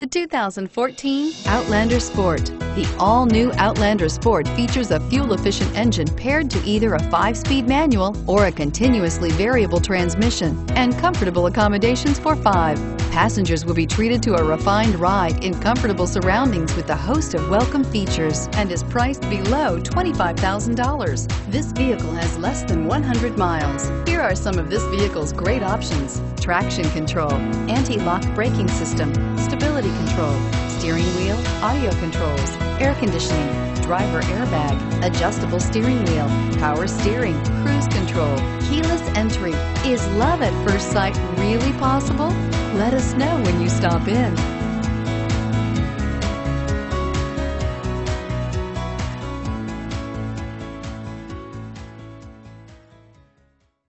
The 2014 Outlander Sport. The all-new Outlander Sport features a fuel-efficient engine paired to either a 5-speed manual or a continuously variable transmission and comfortable accommodations for five. Passengers will be treated to a refined ride in comfortable surroundings with a host of welcome features and is priced below $25,000. This vehicle has less than 100 miles. Here are some of this vehicle's great options. Traction control, anti-lock braking system, stability control, steering wheel, audio controls, air conditioning, driver airbag, adjustable steering wheel, power steering, cruise control, keyless entry. Is love at first sight really possible? Let us know when you stop in.